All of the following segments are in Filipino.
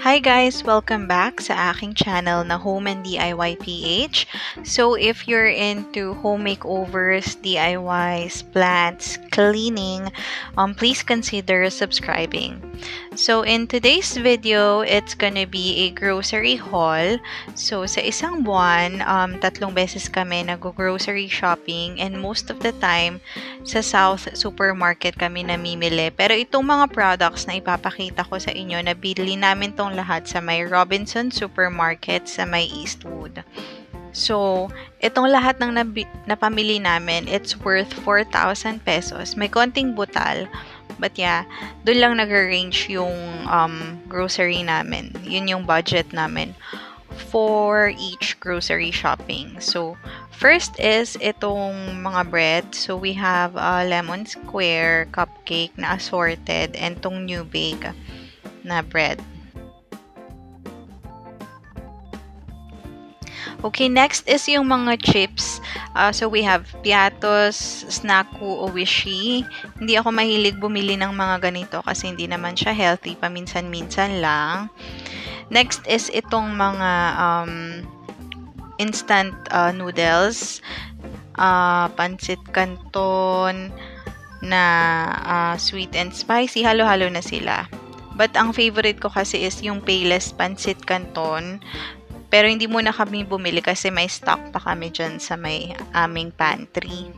Hi guys! Welcome back sa aking channel na Home and DIY PH. So if you're into home makeovers, DIYs, plants, cleaning, um, please consider subscribing. So in today's video, it's gonna be a grocery haul. So sa isang buwan, um, tatlong beses kami nag-grocery shopping and most of the time sa South Supermarket kami namimili. Pero itong mga products na ipapakita ko sa inyo, nabili namin tong lahat sa may Robinson Supermarket sa may Eastwood. So, itong lahat ng napamili namin, it's worth 4,000 pesos. May konting butal. But yeah, doon lang nag-range yung um, grocery namin. Yun yung budget namin for each grocery shopping. So, first is itong mga bread. So, we have a lemon square cupcake na assorted and tong new bake na bread. Okay, next is yung mga chips. Uh, so, we have Piatos, Snacku, Owishi. Hindi ako mahilig bumili ng mga ganito kasi hindi naman siya healthy. Paminsan-minsan lang. Next is itong mga um, instant uh, noodles. Uh, pancit canton na uh, sweet and spicy. Halo-halo na sila. But ang favorite ko kasi is yung Payless Pancit Canton. Pero hindi muna kami bumili kasi may stock pa kami dyan sa may aming pantry.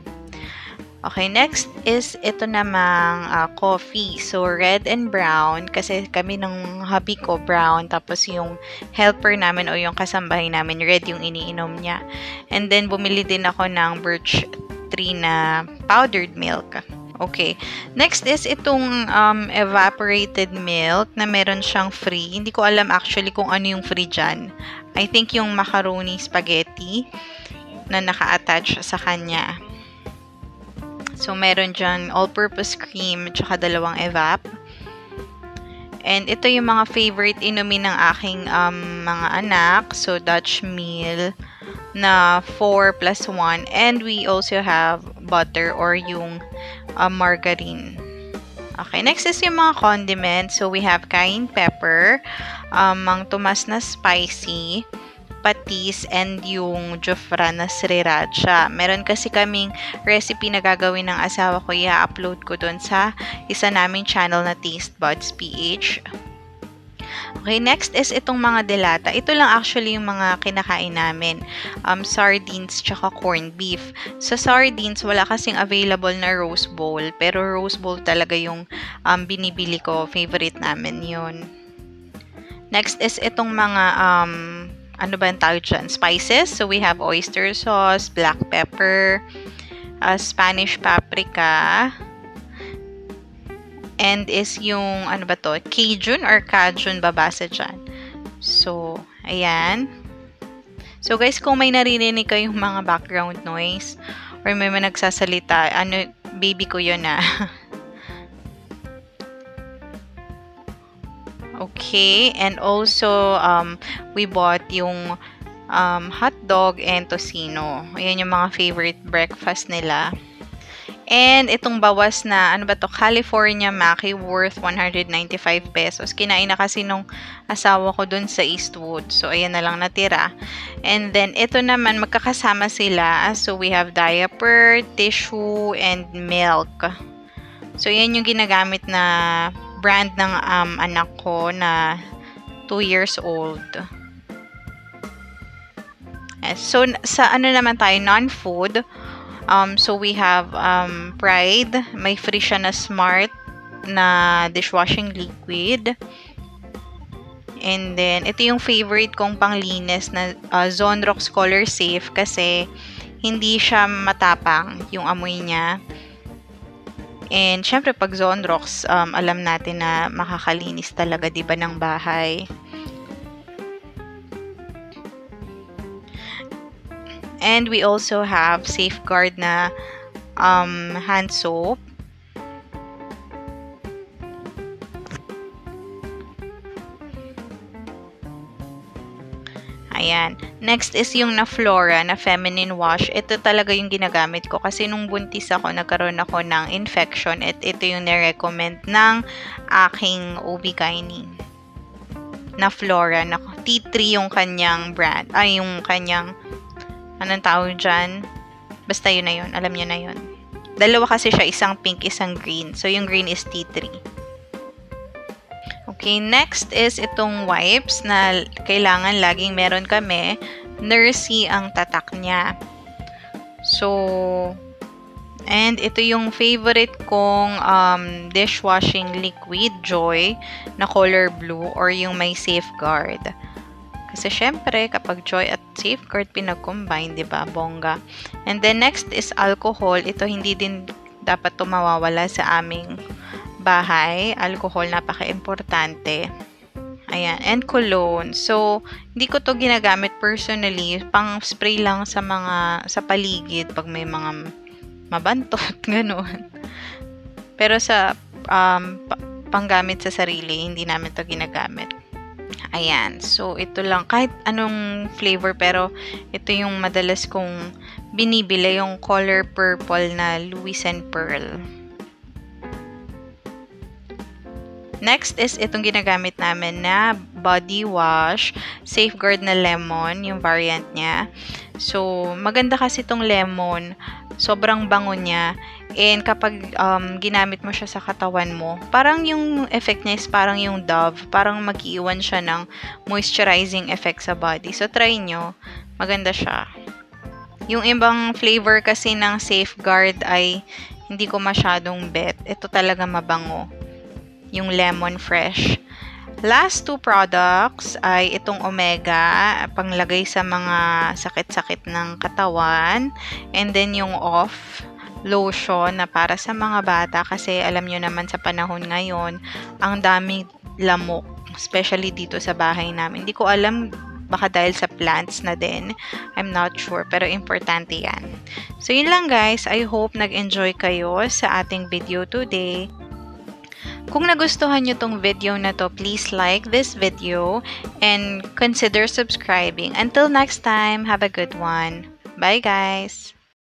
Okay, next is ito namang uh, coffee. So, red and brown. Kasi kami ng hubby ko, brown. Tapos yung helper namin o yung kasambahay namin, red yung iniinom niya. And then, bumili din ako ng birch tree na powdered milk. Okay. Next is itong um, evaporated milk na meron siyang free. Hindi ko alam actually kung ano yung free dyan. I think yung macaroni spaghetti na naka-attach sa kanya. So, meron dyan all-purpose cream at saka dalawang evap. And ito yung mga favorite inumin ng aking um, mga anak. So, Dutch meal na 4 plus 1. And we also have butter or yung uh, margarine. Okay, next is yung mga condiments. So, we have cayenne pepper, um, mang tumas na spicy, patis, and yung jofra na sriracha. Meron kasi kaming recipe na gagawin ng asawa ko. I-upload ko dun sa isa naming channel na Taste Buds PH. Okay, next is itong mga delata. Ito lang actually yung mga kinakain namin. Um, sardines tsaka corned beef. Sa sardines, wala kasing available na rose bowl. Pero rose bowl talaga yung um, binibili ko. Favorite namin yun. Next is itong mga um, ano ba yung tawag dyan? Spices. So, we have oyster sauce, black pepper, uh, Spanish paprika, and is yung, ano ba to, Cajun or Cajun babasa dyan. So, ayan. So, guys, kung may naririnig kayong mga background noise or may mga nagsasalita, ano, baby ko yun ah. okay, and also, um, we bought yung um, hot dog and tocino. Ayan yung mga favorite breakfast nila. And itong bawas na, ano ba to, California Maki worth 195 pesos. Kinain na kasi nung asawa ko dun sa Eastwood. So, ayan na lang natira. And then, ito naman, magkakasama sila. So, we have diaper, tissue, and milk. So, yan yung ginagamit na brand ng um, anak ko na 2 years old. So, sa ano naman tayo, non-food, Um, so, we have um, Pride. May free siya na smart na dishwashing liquid. And then, ito yung favorite kong panglinis na uh, Zonrox Color Safe kasi hindi siya matapang yung amoy niya. And, syempre, pag Zonrox, um, alam natin na makakalinis talaga, di ba, ng bahay. And we also have safeguard na um, hand soap. Ayan. Next is yung na Flora na feminine wash. Ito talaga yung ginagamit ko kasi nung buntis ako, nagkaroon ako ng infection at ito yung nirecommend ng aking OB-GYN. na Flora. Na tea tree yung kanyang brand. Ay, yung kanyang, anong tawag dyan? Basta yun na yun. Alam niyo na yun. Dalawa kasi siya, isang pink, isang green. So, yung green is tea tree. Okay, next is itong wipes na kailangan laging meron kami. Nursey ang tatak niya. So, and ito yung favorite kong um, dishwashing liquid, Joy, na color blue or yung may safeguard. Kasi syempre, kapag Joy at Safeguard pinag-combine, di ba, bongga. And then next is alcohol. Ito hindi din dapat tumawawala sa aming bahay. Alcohol, napaka-importante. Ayan. And cologne. So, hindi ko to ginagamit personally. Pang spray lang sa mga, sa paligid pag may mga mabantot, ganun. Pero sa um, panggamit sa sarili, hindi namin to ginagamit. Ayan. So, ito lang. Kahit anong flavor, pero ito yung madalas kong binibili, yung color purple na Louis and Pearl. Next is itong ginagamit namin na body wash, safeguard na lemon, yung variant niya. So, maganda kasi itong lemon. Sobrang bango niya. And kapag um, ginamit mo siya sa katawan mo, parang yung effect niya is parang yung Dove. Parang mag-iwan siya ng moisturizing effect sa body. So, try nyo. Maganda siya. Yung ibang flavor kasi ng Safeguard ay hindi ko masyadong bet. Ito talaga mabango. Yung lemon fresh. Last two products ay itong Omega, panglagay sa mga sakit-sakit ng katawan. And then yung off, lotion na para sa mga bata kasi alam nyo naman sa panahon ngayon, ang dami lamok, especially dito sa bahay namin. Hindi ko alam baka dahil sa plants na din. I'm not sure, pero importante yan. So, yun lang guys. I hope nag-enjoy kayo sa ating video today. Kung nagustuhan nyo tong video na to, please like this video and consider subscribing. Until next time, have a good one. Bye guys!